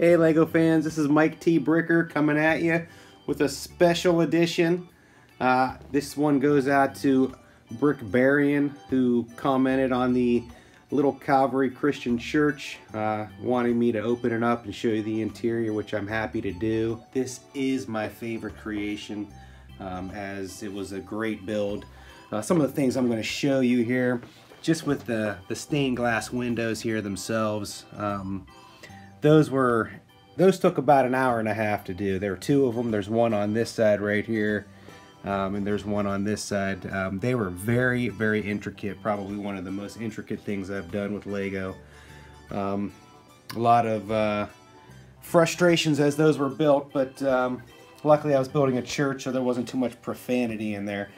Hey LEGO fans, this is Mike T. Bricker coming at you with a special edition. Uh, this one goes out to Brick Barian who commented on the Little Calvary Christian Church, uh, wanting me to open it up and show you the interior, which I'm happy to do. This is my favorite creation um, as it was a great build. Uh, some of the things I'm going to show you here, just with the, the stained glass windows here themselves, um, those were those took about an hour and a half to do. There were two of them. There's one on this side right here, um, and there's one on this side. Um, they were very, very intricate. Probably one of the most intricate things I've done with Lego. Um, a lot of uh, frustrations as those were built, but um, luckily I was building a church, so there wasn't too much profanity in there.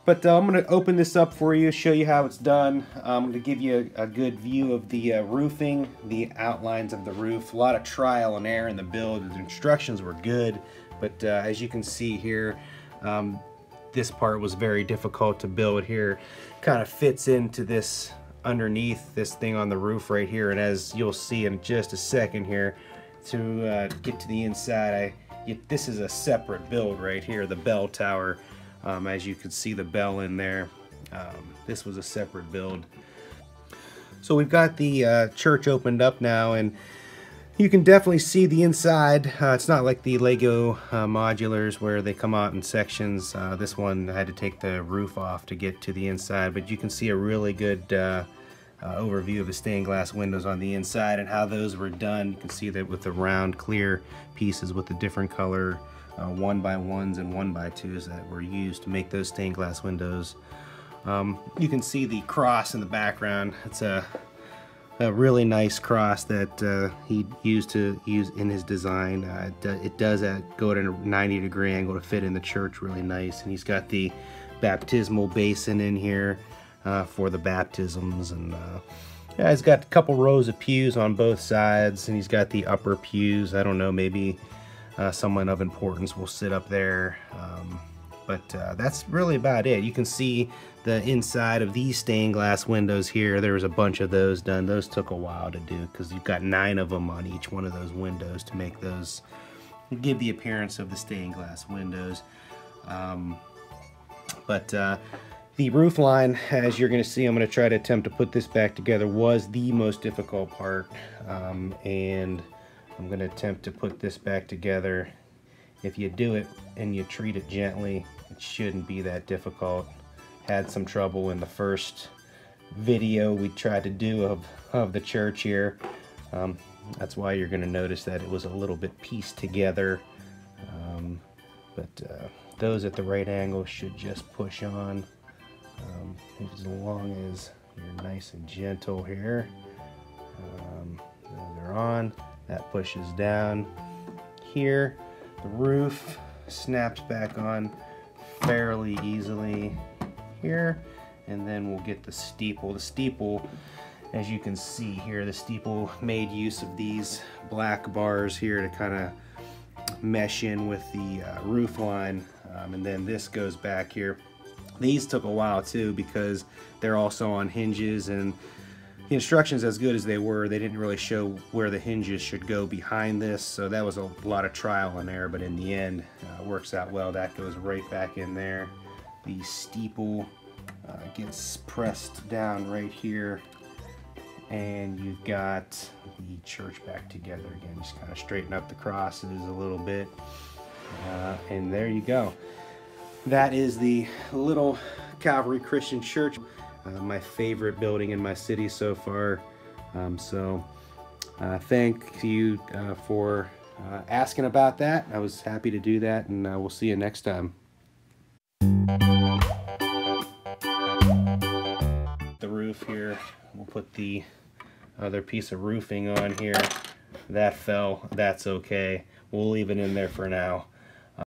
Um, but uh, I'm going to open this up for you, show you how it's done. I'm going to give you a, a good view of the uh, roofing, the outlines of the roof. A lot of trial and error in the build. The instructions were good, but uh, as you can see here, um, this part was very difficult to build here. Kind of fits into this underneath this thing on the roof right here. And as you'll see in just a second here, to uh, get to the inside, I, this is a separate build right here, the bell tower. Um, as you can see the bell in there. Um, this was a separate build. So we've got the uh, church opened up now and you can definitely see the inside. Uh, it's not like the Lego uh, modulars where they come out in sections. Uh, this one I had to take the roof off to get to the inside, but you can see a really good uh, overview of the stained glass windows on the inside and how those were done. You can see that with the round clear pieces with the different color uh, one by ones and one by twos that were used to make those stained glass windows. Um, you can see the cross in the background. It's a, a really nice cross that uh, he used to use in his design. Uh, it, does uh, go at a 90 degree angle to fit in the church really nice. And he's got the baptismal basin in here uh, for the baptisms and uh, yeah, he's got a couple rows of pews on both sides and he's got the upper pews. I don't know, maybe uh, someone of importance will sit up there. Um, but uh, that's really about it. You can see the inside of these stained glass windows here. There was a bunch of those done. Those took a while to do because you've got nine of them on each one of those windows to make those give the appearance of the stained glass windows. Um, but uh, the roof line, as you're going to see, I'm going to try to attempt to put this back together, was the most difficult part. Um, and I'm going to attempt to put this back together. If you do it and you treat it gently, it shouldn't be that difficult. Had some trouble in the first video we tried to do of, of the church here. Um, that's why you're going to notice that it was a little bit pieced together. Um, but uh, those at the right angle should just push on um, as long as you're nice and gentle here. Um, those are on that pushes down. Here the roof snaps back on fairly easily here and then we'll get the steeple. The steeple as you can see here the steeple made use of these black bars here to kind of mesh in with the uh, roof line. Um, and then this goes back here these took a while too because they're also on hinges and the instructions, as good as they were, they didn't really show where the hinges should go behind this, so that was a lot of trial and error, but in the end, uh, works out well. That goes right back in there. The steeple uh, gets pressed down right here, and you've got the church back together again. Just kind of straighten up the crosses a little bit, uh, and there you go. That is the little Calvary Christian Church uh, my favorite building in my city so far. Um, so uh, thank you uh, for uh, asking about that. I was happy to do that and uh, we'll see you next time. The roof here, we'll put the other piece of roofing on here. That fell, that's okay. We'll leave it in there for now.